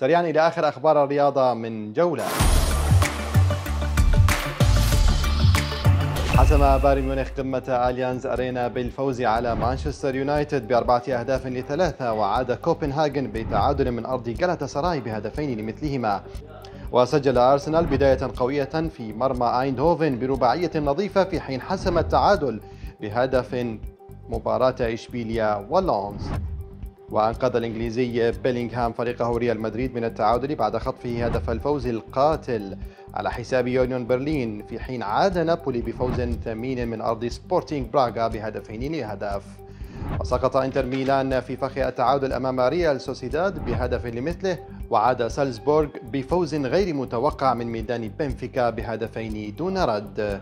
سريعا إلى آخر أخبار الرياضة من جولة. حسم بايرن ميونخ قمة أليانز أرينا بالفوز على مانشستر يونايتد بأربعة أهداف لثلاثة وعاد كوبنهاجن بتعادل من أرض جلطة سراي بهدفين لمثلهما. وسجل أرسنال بداية قوية في مرمى أيندهوفن برباعية نظيفة في حين حسم التعادل بهدف مباراة إشبيليا ولونز وأنقذ الإنجليزي بيلينغهام فريقه ريال مدريد من التعادل بعد خطفه هدف الفوز القاتل على حساب يونيون برلين. في حين عاد نابولي بفوز ثمين من أرض سبورتينغ براغا بهدفين لهدف. وسقط إنتر ميلان في فخ التعادل أمام ريال سوسيداد بهدف لمثله وعاد سالزبورغ بفوز غير متوقع من ميدان بنفيكا بهدفين دون رد.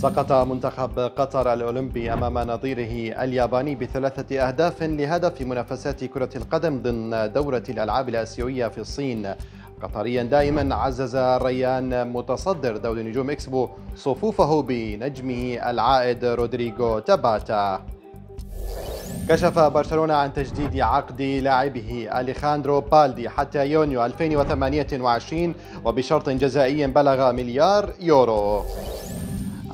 سقط منتخب قطر الأولمبي أمام نظيره الياباني بثلاثة أهداف لهدف منافسات كرة القدم ضمن دورة الألعاب الآسيوية في الصين. قطريا دائما عزز الريان متصدر دوري نجوم إكسبو صفوفه بنجمه العائد رودريغو تاباتا. كشف برشلونة عن تجديد عقد لاعبه أليخاندرو بالدي حتى يونيو 2028 وبشرط جزائي بلغ مليار يورو.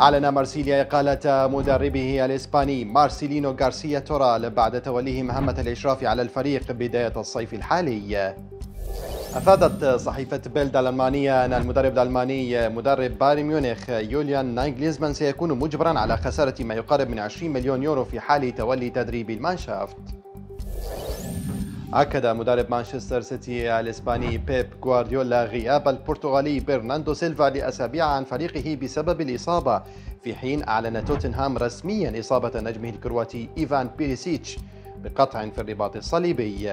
أعلن مارسيليا إقالة مدربه الإسباني مارسيلينو غارسيا تورال بعد توليه مهمة الإشراف على الفريق بداية الصيف الحالي. أفادت صحيفة بيلد الألمانية أن المدرب الألماني مدرب بايرن ميونخ يوليان ناغلسمان سيكون مجبرا على خسارة ما يقارب من 20 مليون يورو في حال تولي تدريب المانشافت. أكد مدرب مانشستر سيتي الإسباني بيب غوارديولا غياب البرتغالي برناندو سيلفا لأسابيع عن فريقه بسبب الإصابة. في حين أعلن توتنهام رسميا إصابة نجمه الكرواتي إيفان بيريسيتش بقطع في الرباط الصليبي.